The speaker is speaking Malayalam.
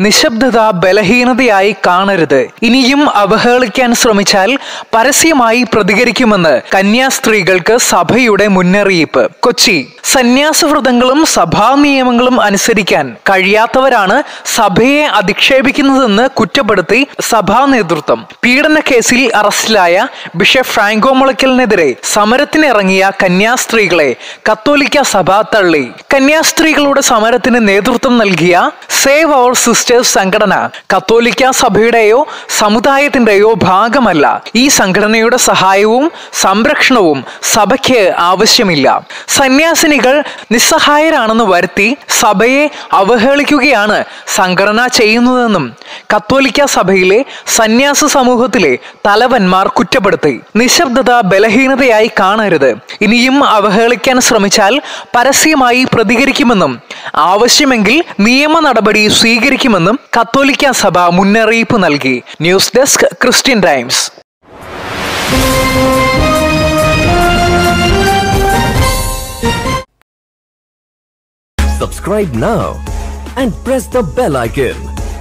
നിശബ്ദത ബലഹീനതയായി കാണരുത്. ഇനിയും അവഹേളിക്കാൻ ശ്രമിച്ചാൽ പരസ്യമായി പ്രതികരിക്കുമെന്ന് കന്യാസ്ത്രീകൾക്ക് സഭയുടെ മുന്നറിയിപ്പ്. കൊച്ചി. സന്യാസവ്രതങ്ങളും സഭാ നിയമങ്ങളും അനുസരിക്കാൻ കഴിയാത്തവരാണ് സഭയെ അധിക്ഷേപിക്കുന്നതെന്ന് കുറ്റപ്പെടുത്തി സഭാ നേതൃത്വം പീഡന കേസിൽ അറസ്റ്റിലായ ബിഷപ്പ് ഫ്രാങ്കോ മുളയ്ക്കലിനെതിരെ സമരത്തിനിറങ്ങിയ കന്യാസ്ത്രീകളെ കത്തോലിക്ക സഭ തള്ളി. കന്യാസ്ത്രീകളുടെ സമരത്തിന് നേതൃത്വം നൽകിയ സേവ് അവർ സിസ്റ്റേഴ്സ് സംഘടന കത്തോലിക്ക സഭയുടെയോ സമുദായത്തിന്റെയോ ഭാഗമല്ല. ഈ സംഘടനയുടെ സഹായവും സംരക്ഷണവും സഭയ്ക്ക് ആവശ്യമില്ല. സന്യാസിനികൾ നിസ്സഹായരാണെന്ന് വരുത്തി സഭയെ അവഹേളിക്കുകയാണ് സംഘടന ചെയ്യുന്നതെന്നും കത്തോലിക്ക സഭയിലെ സന്യാസ സമൂഹത്തിലെ തലവന്മാർ കുറ്റപ്പെടുത്തി. നിശബ്ദത ബലഹീനതയായി കാണരുത്. ഇനിയും അവഹേളിക്കാൻ ശ്രമിച്ചാൽ പരസ്യമായി പ്രതികരിക്കുമെന്നും ആവശ്യമെങ്കിൽ നിയമ നടപടി സ്വീകരിക്കുമെന്നും കത്തോലിക്ക സഭ മുന്നറിയിപ്പ് നൽകി. News desk Christian Times Subscribe now and press the bell icon.